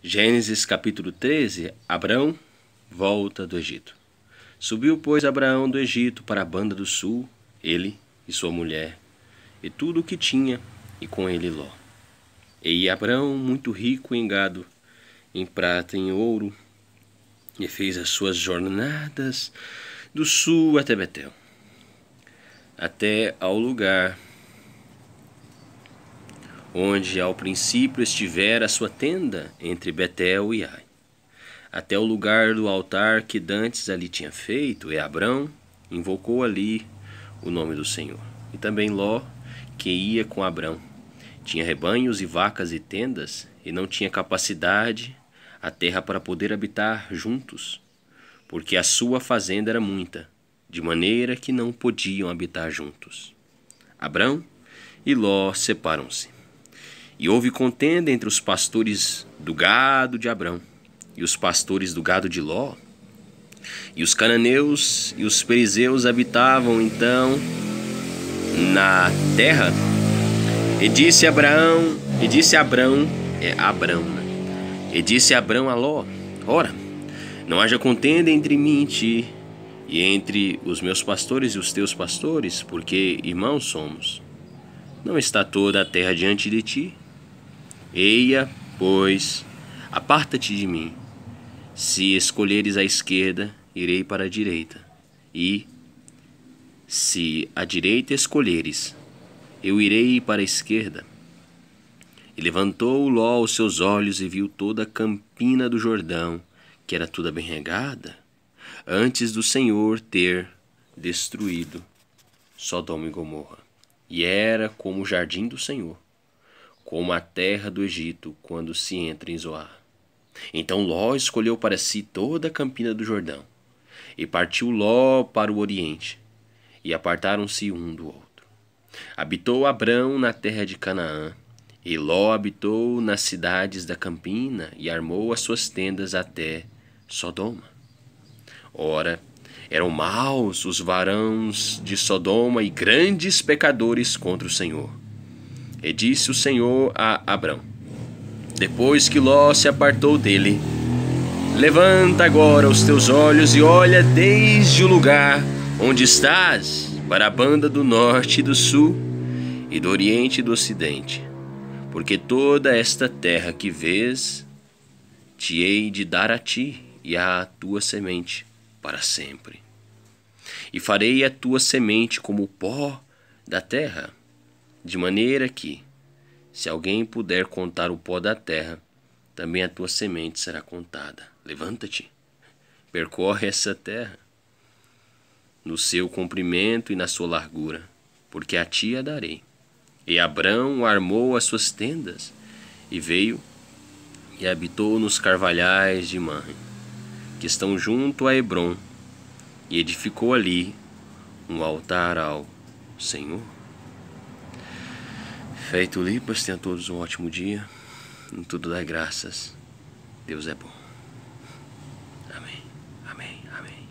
Gênesis capítulo 13 Abraão volta do Egito. Subiu, pois, Abraão do Egito para a banda do sul, ele e sua mulher, e tudo o que tinha, e com ele Ló. E Abraão, muito rico em gado, em prata e em ouro, e fez as suas jornadas do sul até Betel, até ao lugar onde ao princípio estivera a sua tenda entre Betel e Ai, até o lugar do altar que dantes ali tinha feito, e Abrão invocou ali o nome do Senhor. E também Ló, que ia com Abrão, tinha rebanhos e vacas e tendas, e não tinha capacidade a terra para poder habitar juntos, porque a sua fazenda era muita, de maneira que não podiam habitar juntos. Abrão e Ló separam-se. E houve contenda entre os pastores do gado de Abrão e os pastores do gado de Ló. E os cananeus e os perizeus habitavam então na terra. E disse Abraão, e disse Abrão, é Abrão, né? E disse Abrão a Ló: Ora, não haja contenda entre mim e ti, e entre os meus pastores e os teus pastores, porque irmãos somos. Não está toda a terra diante de ti? Eia, pois, aparta-te de mim. Se escolheres a esquerda, irei para a direita. E, se a direita escolheres, eu irei para a esquerda. E levantou Ló os seus olhos e viu toda a campina do Jordão, que era toda bem regada, antes do Senhor ter destruído Sodoma e Gomorra. E era como o jardim do Senhor como a terra do Egito quando se entra em Zoar. Então Ló escolheu para si toda a campina do Jordão, e partiu Ló para o oriente, e apartaram-se um do outro. Habitou Abrão na terra de Canaã, e Ló habitou nas cidades da campina, e armou as suas tendas até Sodoma. Ora, eram maus os varãos de Sodoma e grandes pecadores contra o Senhor. E disse o Senhor a Abrão, depois que Ló se apartou dele: Levanta agora os teus olhos e olha desde o lugar onde estás para a banda do norte e do sul e do oriente e do ocidente, porque toda esta terra que vês te hei de dar a ti e à tua semente para sempre. E farei a tua semente como o pó da terra de maneira que, se alguém puder contar o pó da terra, também a tua semente será contada. Levanta-te, percorre essa terra, no seu comprimento e na sua largura, porque a ti a darei. E Abrão armou as suas tendas, e veio e habitou nos carvalhais de Manre, que estão junto a Hebron, e edificou ali um altar ao Senhor. Feito Lipas, tenha tenham todos um ótimo dia. Em tudo dá graças. Deus é bom. Amém, amém, amém.